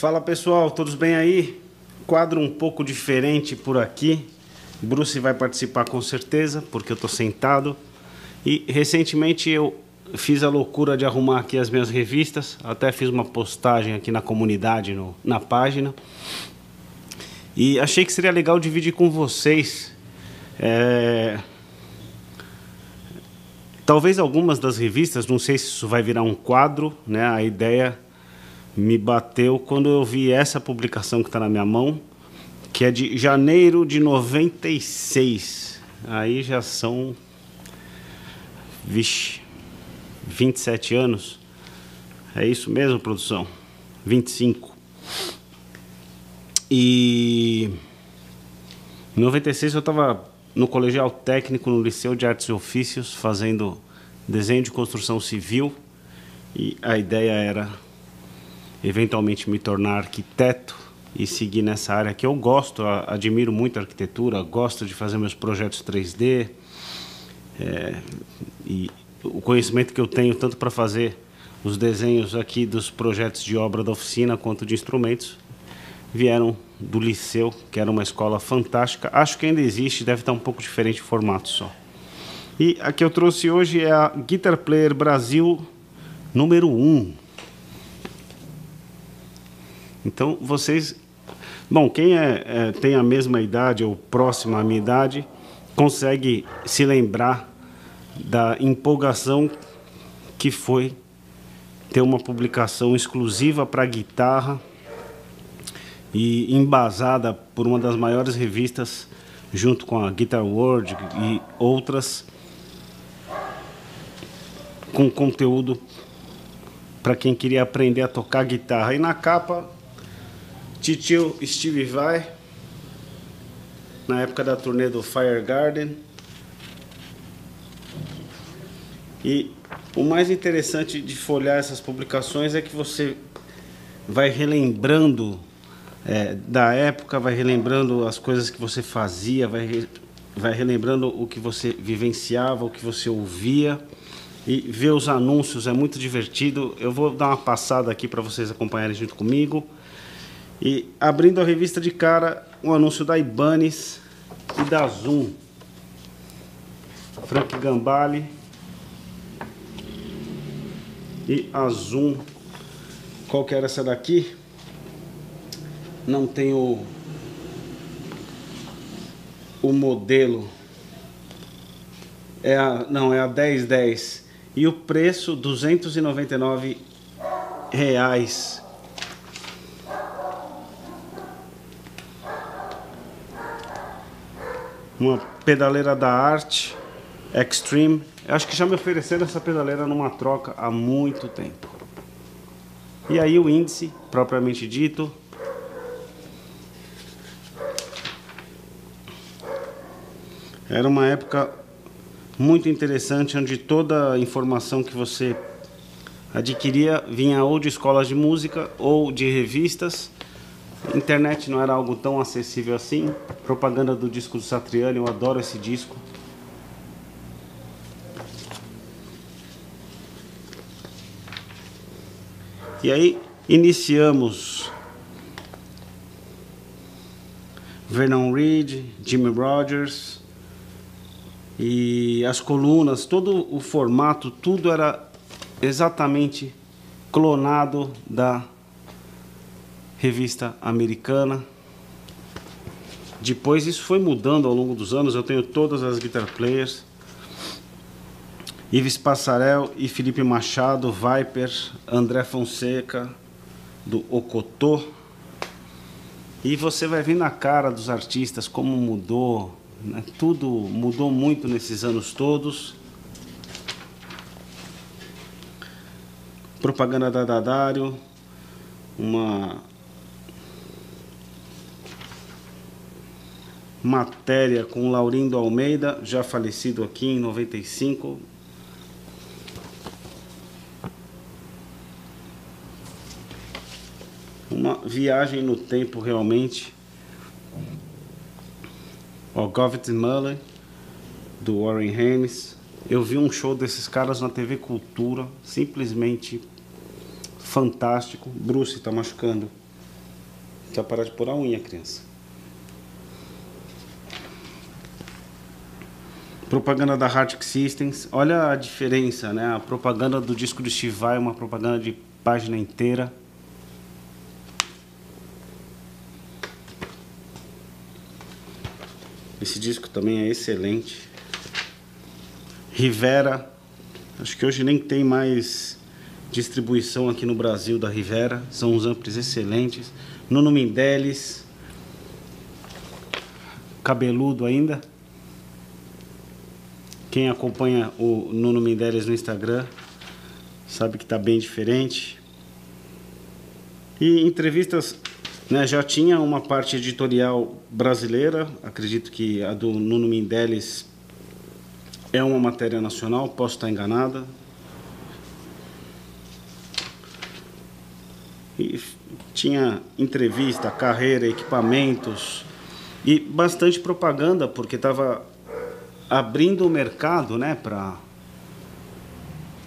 Fala pessoal, todos bem aí? Quadro um pouco diferente por aqui. Bruce vai participar com certeza, porque eu estou sentado. E recentemente eu fiz a loucura de arrumar aqui as minhas revistas. Até fiz uma postagem aqui na comunidade, no, na página. E achei que seria legal dividir com vocês. É... Talvez algumas das revistas, não sei se isso vai virar um quadro, né? A ideia me bateu quando eu vi essa publicação que está na minha mão, que é de janeiro de 96. Aí já são, vixe, 27 anos. É isso mesmo, produção? 25. E em 96 eu estava no colegial técnico no Liceu de Artes e Ofícios fazendo desenho de construção civil e a ideia era eventualmente me tornar arquiteto e seguir nessa área que eu gosto, admiro muito a arquitetura, gosto de fazer meus projetos 3D. É, e o conhecimento que eu tenho tanto para fazer os desenhos aqui dos projetos de obra da oficina quanto de instrumentos vieram do liceu, que era uma escola fantástica. Acho que ainda existe, deve estar um pouco diferente o formato só. E a que eu trouxe hoje é a Guitar Player Brasil número 1. Então, vocês. Bom, quem é, é, tem a mesma idade ou próxima à minha idade consegue se lembrar da empolgação que foi ter uma publicação exclusiva para guitarra e embasada por uma das maiores revistas, junto com a Guitar World e outras, com conteúdo para quem queria aprender a tocar guitarra. E na capa Titio Steve Vai, na época da turnê do Fire Garden. E o mais interessante de folhear essas publicações é que você vai relembrando é, da época, vai relembrando as coisas que você fazia, vai, re, vai relembrando o que você vivenciava, o que você ouvia e ver os anúncios é muito divertido. Eu vou dar uma passada aqui para vocês acompanharem junto comigo. E abrindo a revista de cara, um anúncio da Ibanez e da Zoom. Frank Gambale e a Zoom. Qual que era essa daqui? Não tem o, o modelo. É a, não, é a 1010. E o preço, 299 reais uma pedaleira da Arte Extreme. Eu acho que já me ofereceram essa pedaleira numa troca há muito tempo. E aí o índice, propriamente dito. Era uma época muito interessante onde toda a informação que você adquiria vinha ou de escolas de música ou de revistas Internet não era algo tão acessível assim. Propaganda do disco do Satriani, eu adoro esse disco. E aí iniciamos Vernon Reed, Jimmy Rogers e as colunas, todo o formato, tudo era exatamente clonado da revista americana. Depois isso foi mudando ao longo dos anos. Eu tenho todas as guitar players. Ives Passarel e Felipe Machado, Viper, André Fonseca, do Ocotô. E você vai ver na cara dos artistas como mudou. Né? Tudo mudou muito nesses anos todos. Propaganda da Dadário, uma matéria com Laurindo Almeida, já falecido aqui em 95. Uma viagem no tempo realmente. O Govett Muller, do Warren Haynes. Eu vi um show desses caras na TV Cultura, simplesmente fantástico. Bruce está machucando. Precisa parar de pôr a unha, criança. Propaganda da Hartic Systems. Olha a diferença, né? A propaganda do disco de Steve Vai, uma propaganda de página inteira. Esse disco também é excelente. Rivera, acho que hoje nem tem mais distribuição aqui no Brasil da Rivera, são uns amplos excelentes. Nuno Mendeles, cabeludo ainda. Quem acompanha o Nuno Mendeles no Instagram sabe que está bem diferente. E entrevistas né, já tinha uma parte editorial brasileira, acredito que a do Nuno Mendeles é uma matéria nacional, posso estar enganada. E tinha entrevista, carreira, equipamentos e bastante propaganda, porque estava abrindo o mercado né, para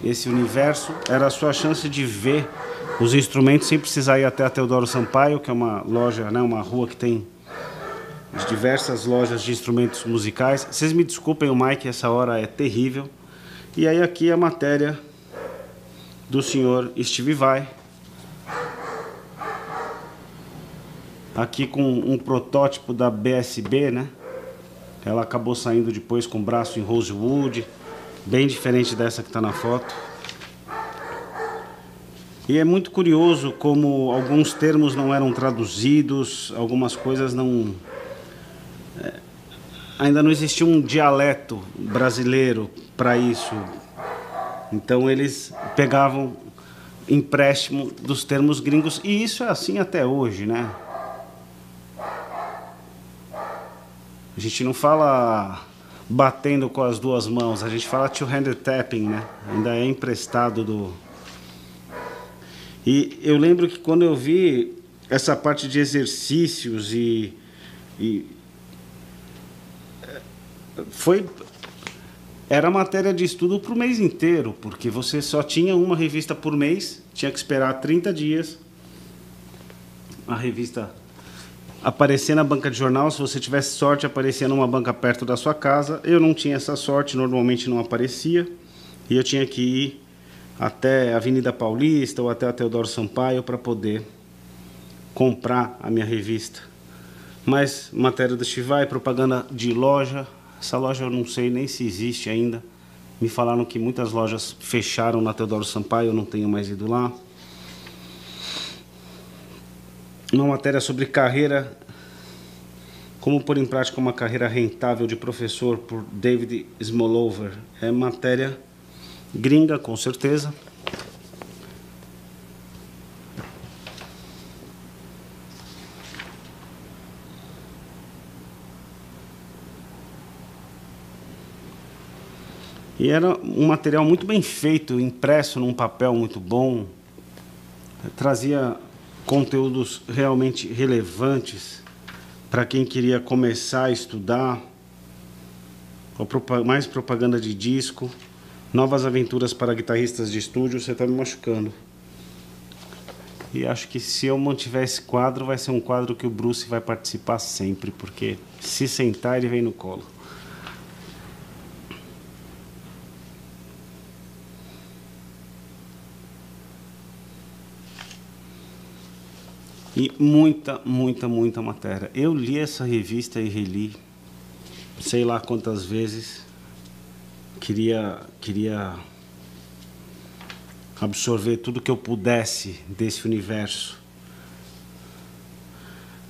esse universo. Era a sua chance de ver os instrumentos sem precisar ir até a Teodoro Sampaio, que é uma loja, né, uma rua que tem diversas lojas de instrumentos musicais. Vocês me desculpem, o Mike essa hora é terrível. E aí aqui a matéria do senhor Steve Vai. Aqui com um protótipo da BSB, né? Ela acabou saindo depois com o braço em rosewood, bem diferente dessa que está na foto. E é muito curioso como alguns termos não eram traduzidos, algumas coisas não. É, ainda não existia um dialeto brasileiro para isso. Então eles pegavam empréstimo dos termos gringos e isso é assim até hoje, né? A gente não fala batendo com as duas mãos, a gente fala two-handed tapping, né? Ainda é emprestado do e eu lembro que quando eu vi essa parte de exercícios e, e foi era matéria de estudo para o mês inteiro, porque você só tinha uma revista por mês, tinha que esperar 30 dias a revista aparecer na banca de jornal. Se você tivesse sorte, aparecia numa banca perto da sua casa. Eu não tinha essa sorte, normalmente não aparecia. E eu tinha que ir até a Avenida Paulista ou até a Teodoro Sampaio para poder comprar a minha revista. Mas matéria do Chivai, propaganda de loja. Essa loja eu não sei nem se existe ainda. Me falaram que muitas lojas fecharam na Teodoro Sampaio, eu não tenho mais ido lá. Uma matéria sobre carreira, como pôr em prática uma carreira rentável de professor por David Smolover. É matéria Gringa, com certeza. E era um material muito bem feito, impresso num papel muito bom. Trazia conteúdos realmente relevantes para quem queria começar a estudar. Mais propaganda de disco. Novas aventuras para guitarristas de estúdio, você está me machucando. E acho que se eu mantiver esse quadro, vai ser um quadro que o Bruce vai participar sempre, porque se sentar, ele vem no colo. E muita, muita, muita matéria. Eu li essa revista e reli, sei lá quantas vezes queria, queria absorver tudo que eu pudesse desse universo.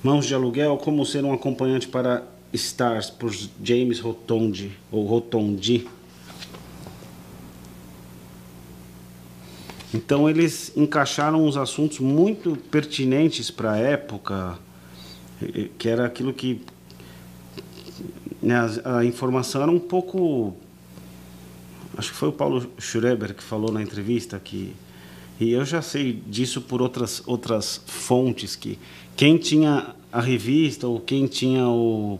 Mãos de Aluguel, Como Ser um Acompanhante para Stars, por James Rotondi, ou Rotondi. Então eles encaixaram uns assuntos muito pertinentes para a época, que era aquilo que né, a, informação era um pouco acho que foi o Paulo Schreber que falou na entrevista que E eu já sei disso por outras, outras fontes, que quem tinha a revista ou quem tinha o,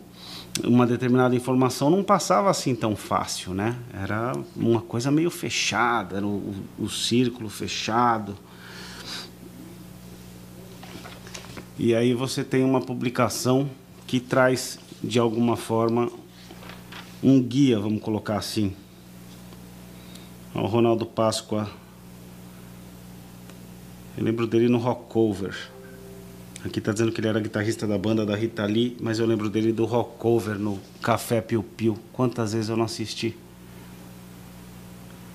uma determinada informação não passava assim tão fácil, né? Era uma coisa meio fechada, era o, o círculo fechado. E aí você tem uma publicação que traz, de alguma forma, um guia, vamos colocar assim. O Ronaldo Páscoa eu lembro dele no Rock Cover. Aqui está dizendo que ele era guitarrista da banda da Rita Lee, mas eu lembro dele do Rock Cover no Café Piu Piu. Quantas vezes eu não assisti?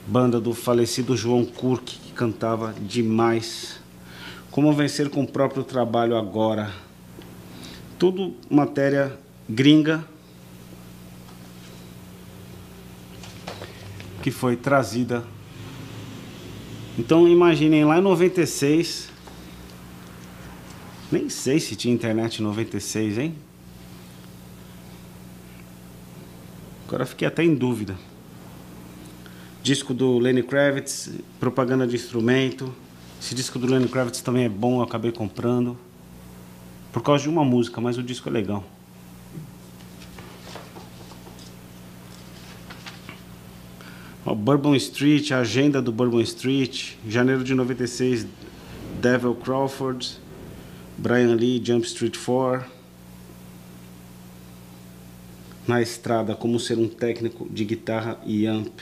Banda do falecido João Kurk, que cantava demais. Como vencer com o próprio trabalho agora? Tudo matéria gringa que foi trazida então imaginem lá em 96. Nem sei se tinha internet em 96, hein? Agora fiquei até em dúvida. Disco do Lenny Kravitz, propaganda de instrumento. Esse disco do Lenny Kravitz também é bom, eu acabei comprando. Por causa de uma música, mas o disco é legal. Ó, Bourbon Street, a agenda do Bourbon Street, janeiro de 96, Devil Crawford, Brian Lee, Jump Street 4. Na estrada, como ser um técnico de guitarra e amp,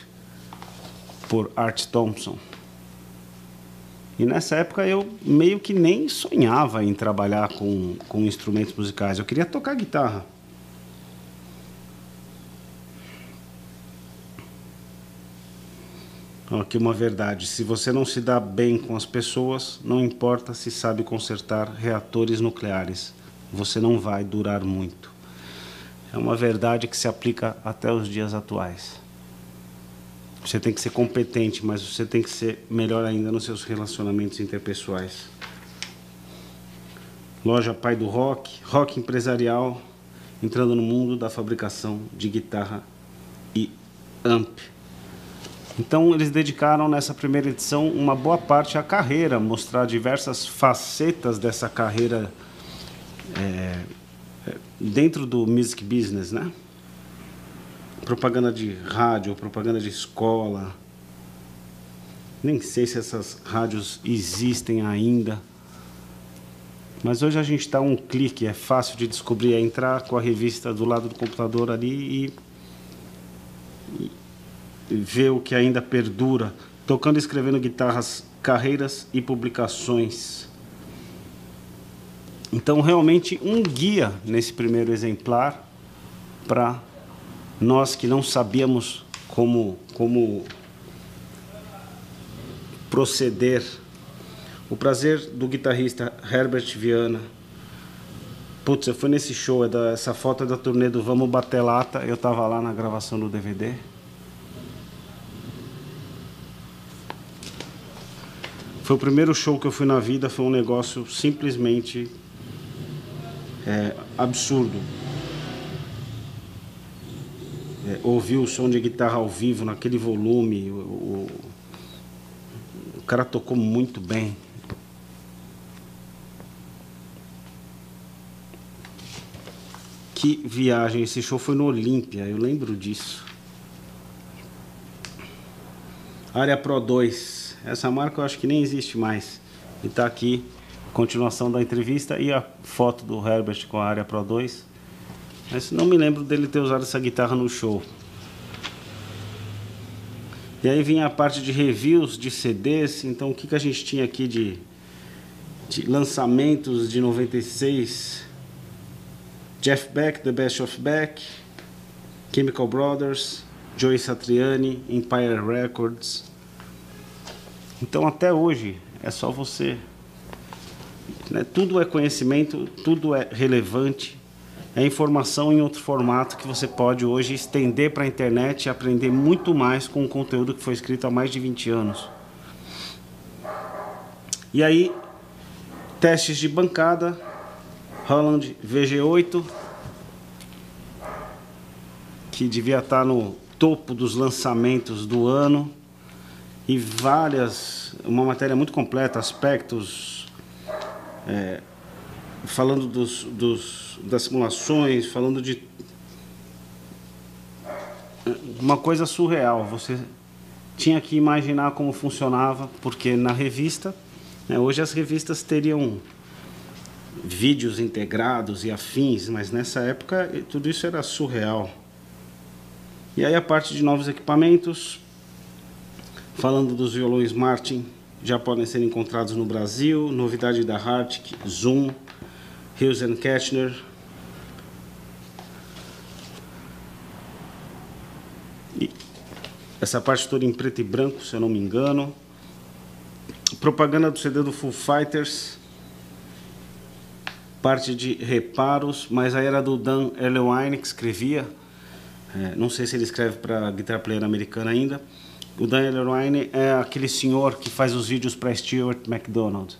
por Art Thompson. E nessa época eu meio que nem sonhava em trabalhar com, com instrumentos musicais. Eu queria tocar guitarra. Aqui uma verdade: se você não se dá bem com as pessoas, não importa se sabe consertar reatores nucleares, você não vai durar muito. É uma verdade que se aplica até os dias atuais. Você tem que ser competente, mas você tem que ser melhor ainda nos seus relacionamentos interpessoais. Loja Pai do Rock, rock empresarial, entrando no mundo da fabricação de guitarra e amp. Então, eles dedicaram nessa primeira edição uma boa parte à carreira, mostrar diversas facetas dessa carreira é, é, dentro do music business, né? Propaganda de rádio, propaganda de escola. Nem sei se essas rádios existem ainda. Mas hoje a gente está um clique, é fácil de descobrir, é entrar com a revista do lado do computador ali e ver o que ainda perdura, tocando e escrevendo guitarras, carreiras e publicações. Então, realmente, um guia nesse primeiro exemplar para nós que não sabíamos como, como proceder. O prazer do guitarrista Herbert Viana. Putz, eu fui nesse show, é essa foto é da turnê do Vamos Bater Lata, eu estava lá na gravação do DVD. Foi o primeiro show que eu fui na vida, foi um negócio simplesmente é, absurdo. É, ouvir o som de guitarra ao vivo naquele volume, o, o, o cara tocou muito bem. Que viagem, esse show foi no Olímpia, eu lembro disso. Área Pro 2. Essa marca eu acho que nem existe mais. E está aqui, continuação da entrevista e a foto do Herbert com a área Pro 2. Mas não me lembro dele ter usado essa guitarra no show. E aí vinha a parte de reviews de CDs. Então o que, que a gente tinha aqui de, de lançamentos de 96? Jeff Beck, The Best of Beck, Chemical Brothers, Joey Satriani, Empire Records, então, até hoje, é só você. Né? Tudo é conhecimento, tudo é relevante, é informação em outro formato que você pode hoje estender para a internet e aprender muito mais com o conteúdo que foi escrito há mais de 20 anos. E aí, testes de bancada, Holland VG8, que devia estar no topo dos lançamentos do ano e várias, uma matéria muito completa, aspectos, é, falando dos, dos, das simulações, falando de uma coisa surreal. Você tinha que imaginar como funcionava, porque na revista, né, hoje as revistas teriam vídeos integrados e afins, mas nessa época tudo isso era surreal. E aí a parte de novos equipamentos, falando dos violões Martin, já podem ser encontrados no Brasil, novidade da Hartke, Zoom, Hughes Kettner. E essa parte toda em preto e branco, se eu não me engano. Propaganda do CD do Full Fighters. Parte de reparos, mas aí era do Dan Erlewine que escrevia. É, não sei se ele escreve para Guitar Player americana ainda. O Dan Erlewine é aquele senhor que faz os vídeos para Stuart McDonald.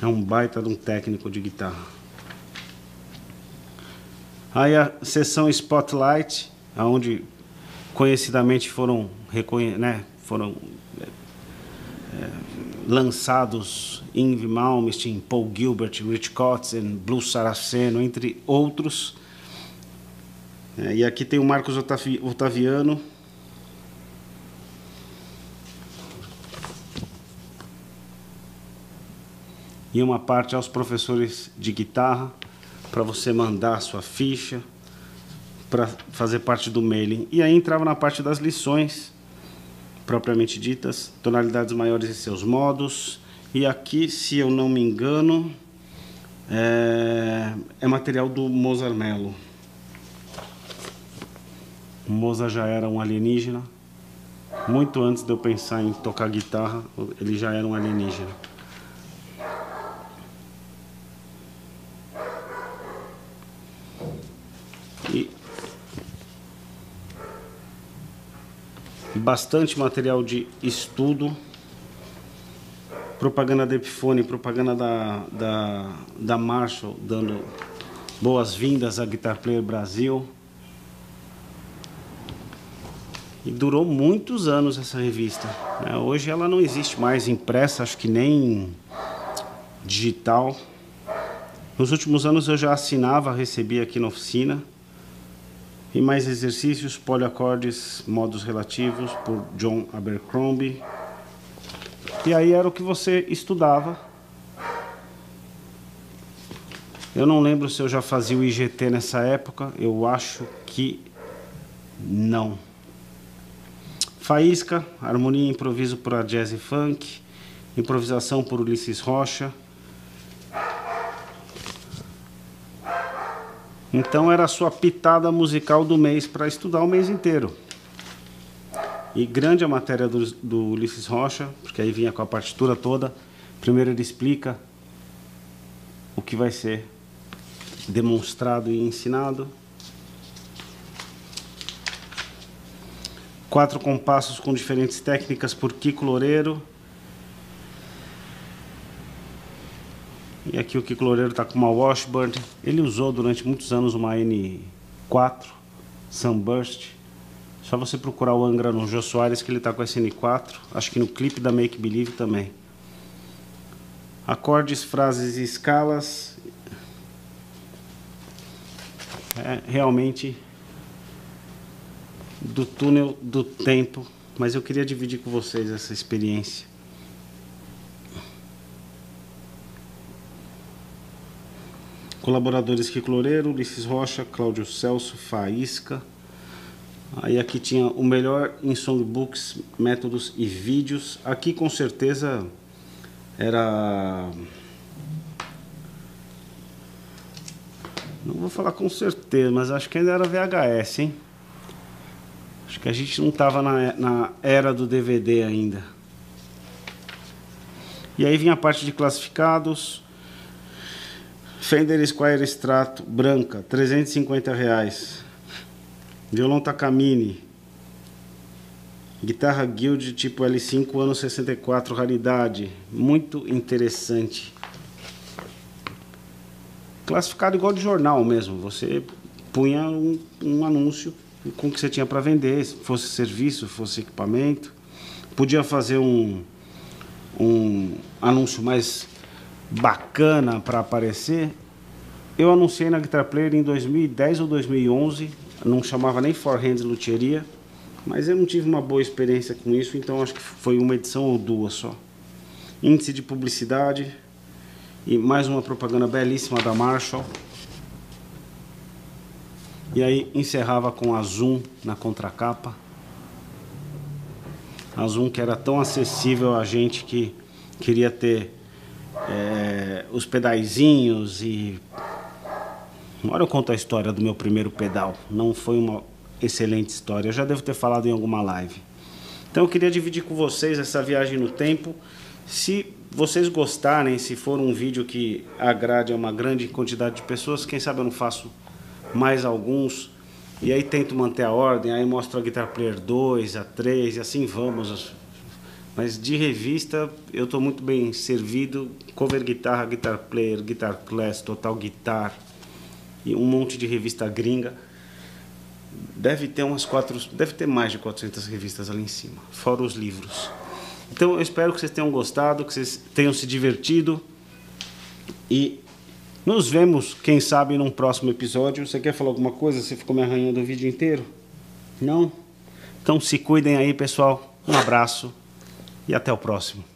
É um baita de um técnico de guitarra. Aí a sessão Spotlight, onde conhecidamente foram, né, foram é, lançados Yngwie Malmsteen, Paul Gilbert, Rich Kotzen, Blue Saraceno, entre outros. É, e aqui tem o Marcos Otaviano, e uma parte aos professores de guitarra para você mandar a sua ficha para fazer parte do mailing. E aí entrava na parte das lições propriamente ditas, tonalidades maiores e seus modos. E aqui, se eu não me engano, é, é material do Mozart Mozart já era um alienígena. Muito antes de eu pensar em tocar guitarra, ele já era um alienígena. bastante material de estudo, propaganda da Epiphone, propaganda da, da, da Marshall, dando boas-vindas à Guitar Player Brasil. E durou muitos anos essa revista. Né? Hoje ela não existe mais impressa, acho que nem digital. Nos últimos anos eu já assinava, recebia aqui na oficina. E mais exercícios, poliacordes, modos relativos, por John Abercrombie. E aí era o que você estudava. Eu não lembro se eu já fazia o IGT nessa época, eu acho que não. Faísca, harmonia e improviso por a Jazz Funk, improvisação por Ulisses Rocha, Então era a sua pitada musical do mês para estudar o mês inteiro. E grande a matéria do, do Ulisses Rocha, porque aí vinha com a partitura toda. Primeiro ele explica o que vai ser demonstrado e ensinado. Quatro compassos com diferentes técnicas por Kiko Loureiro. E aqui o Kiko Loureiro está com uma Washburn. Ele usou durante muitos anos uma N4 Sunburst. Só você procurar o Angra no Jô Soares que ele está com essa N4. Acho que no clipe da Make Believe também. Acordes, frases e escalas. É realmente do túnel do tempo. Mas eu queria dividir com vocês essa experiência. Colaboradores Kiko Loureiro, Ulisses Rocha, Cláudio Celso, Faísca. Aí aqui tinha o melhor em songbooks, métodos e vídeos. Aqui com certeza era... Não vou falar com certeza, mas acho que ainda era VHS, hein? Acho que a gente não estava na, na era do DVD ainda. E aí vinha a parte de classificados, Fender Squire Strato branca, 350 reais. Violão Takamine. Guitarra Guild tipo L5 ano 64, raridade. Muito interessante. Classificado igual de jornal mesmo. Você punha um, um anúncio com o que você tinha para vender, fosse serviço, fosse equipamento. Podia fazer um, um anúncio mais bacana para aparecer. Eu anunciei na Guitar Player em 2010 ou 2011, não chamava nem Forehand Luthieria, mas eu não tive uma boa experiência com isso, então acho que foi uma edição ou duas só. Índice de publicidade e mais uma propaganda belíssima da Marshall. E aí encerrava com a Zoom na contracapa. A Zoom que era tão acessível a gente que queria ter é, os pedaizinhos e. Agora eu conto a história do meu primeiro pedal. Não foi uma excelente história. Eu já devo ter falado em alguma live. Então eu queria dividir com vocês essa viagem no tempo. Se vocês gostarem, se for um vídeo que agrade a uma grande quantidade de pessoas, quem sabe eu não faço mais alguns. E aí tento manter a ordem, aí mostro a Guitar Player 2, a 3 e assim vamos. Mas de revista eu estou muito bem servido. Cover Guitarra, Guitar Player, Guitar Class, Total Guitar e um monte de revista gringa. Deve ter umas quatro, deve ter mais de 400 revistas ali em cima, fora os livros. Então eu espero que vocês tenham gostado, que vocês tenham se divertido e nos vemos, quem sabe, num próximo episódio. Você quer falar alguma coisa? Você ficou me arranhando o vídeo inteiro? Não? Então se cuidem aí, pessoal. Um abraço e até o próximo.